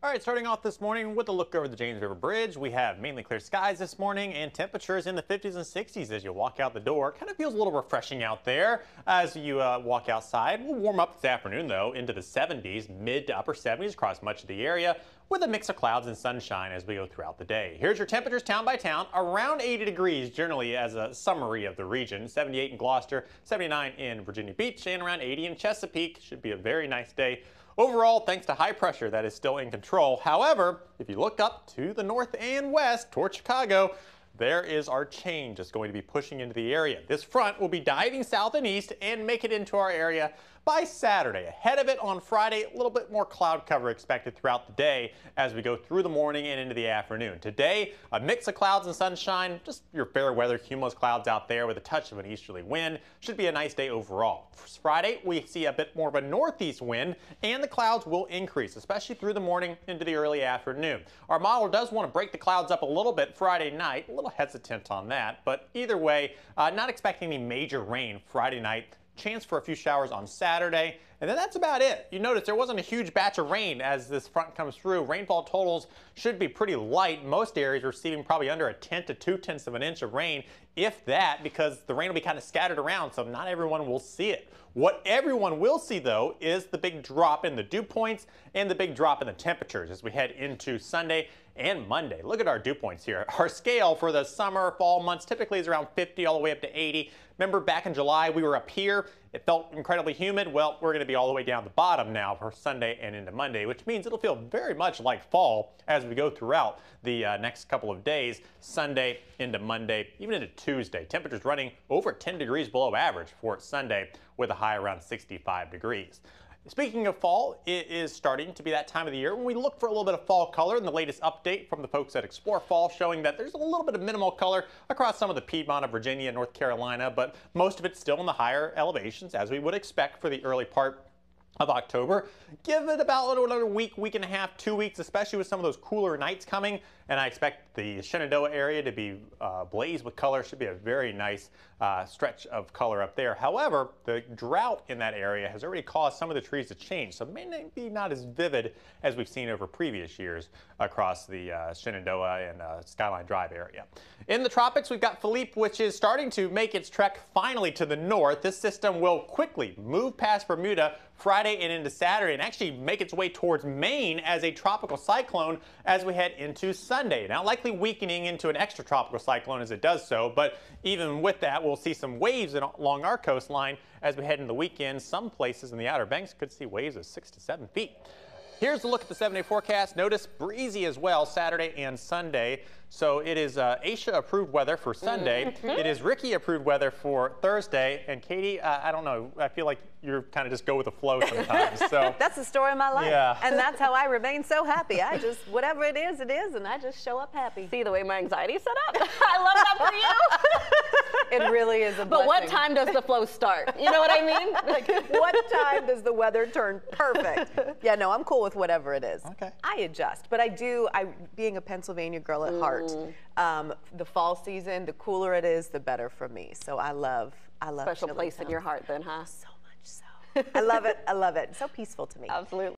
All right, starting off this morning with a look over the James River Bridge. We have mainly clear skies this morning and temperatures in the 50s and 60s as you walk out the door. Kind of feels a little refreshing out there as you uh, walk outside. We'll warm up this afternoon though into the 70s, mid to upper 70s across much of the area with a mix of clouds and sunshine as we go throughout the day. Here's your temperatures town by town, around 80 degrees generally as a summary of the region. 78 in Gloucester, 79 in Virginia Beach, and around 80 in Chesapeake. Should be a very nice day. Overall, thanks to high pressure that is still in control. However, if you look up to the north and west toward Chicago, there is our change that's going to be pushing into the area. This front will be diving south and east and make it into our area by Saturday. Ahead of it on Friday, a little bit more cloud cover expected throughout the day as we go through the morning and into the afternoon. Today, a mix of clouds and sunshine, just your fair weather cumulus clouds out there with a touch of an easterly wind. Should be a nice day overall. Friday, we see a bit more of a northeast wind and the clouds will increase, especially through the morning into the early afternoon. Our model does want to break the clouds up a little bit Friday night, a little hesitant on that, but either way, uh, not expecting any major rain Friday night chance for a few showers on Saturday, and then that's about it. You notice there wasn't a huge batch of rain as this front comes through. Rainfall totals should be pretty light. Most areas receiving probably under a tenth to two tenths of an inch of rain, if that, because the rain will be kind of scattered around, so not everyone will see it. What everyone will see, though, is the big drop in the dew points and the big drop in the temperatures as we head into Sunday and Monday. Look at our dew points here. Our scale for the summer, fall months typically is around 50 all the way up to 80. Remember back in July, we were up here. It felt incredibly humid. Well, we're going to be all the way down the bottom now for Sunday and into Monday, which means it'll feel very much like fall as we go throughout the uh, next couple of days, Sunday into Monday, even into Tuesday. Temperatures running over 10 degrees below average for Sunday with a high around 65 degrees. Speaking of fall, it is starting to be that time of the year when we look for a little bit of fall color and the latest update from the folks at Explore Fall showing that there's a little bit of minimal color across some of the Piedmont of Virginia and North Carolina, but most of it's still in the higher elevations as we would expect for the early part of October. Give it about a little another week, week and a half, two weeks, especially with some of those cooler nights coming. And I expect the Shenandoah area to be uh, blazed with color. Should be a very nice uh, stretch of color up there. However, the drought in that area has already caused some of the trees to change. So it may be not as vivid as we've seen over previous years across the uh, Shenandoah and uh, Skyline Drive area. In the tropics, we've got Philippe, which is starting to make its trek finally to the north. This system will quickly move past Bermuda Friday and into Saturday and actually make its way towards Maine as a tropical cyclone as we head into Sunday. Now, likely weakening into an extratropical cyclone as it does so, but even with that, we'll see some waves along our coastline as we head into the weekend. Some places in the Outer Banks could see waves of six to seven feet. Here's a look at the seven day forecast. Notice breezy as well Saturday and Sunday. So it is uh, Aisha approved weather for Sunday. Mm -hmm. It is Ricky approved weather for Thursday. And Katie, uh, I don't know, I feel like you're kind of just go with the flow sometimes. So that's the story of my life. Yeah. And that's how I remain so happy. I just, whatever it is, it is. And I just show up happy. See the way my anxiety is set up? I love that for you. it really is a But what time does the flow start? You know what I mean? like, what time does the weather turn perfect? Yeah, no, I'm cool with whatever it is. Okay. I adjust. But I do, I being a Pennsylvania girl at mm. heart, heart. Um, the fall season, the cooler it is, the better for me. So I love, I love special place in your heart, then, huh? So much so. I love it. I love it. So peaceful to me. Absolutely.